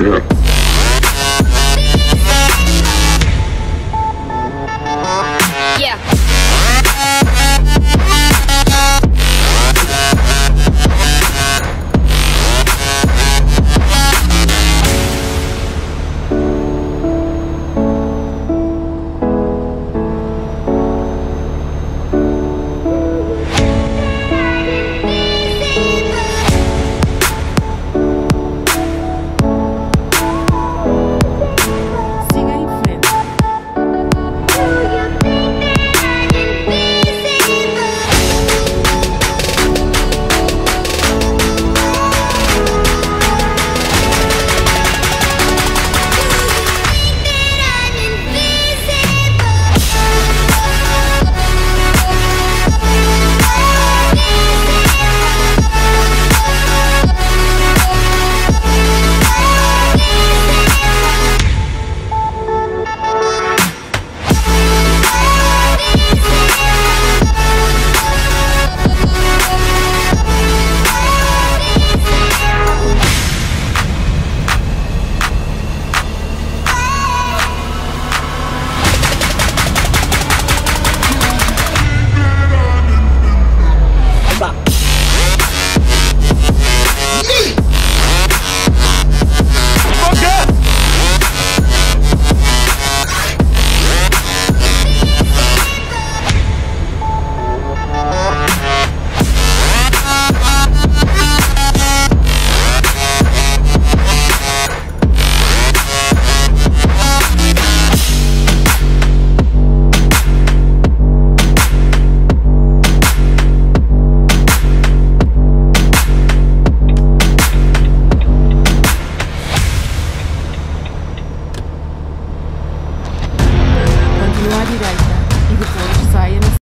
Yeah.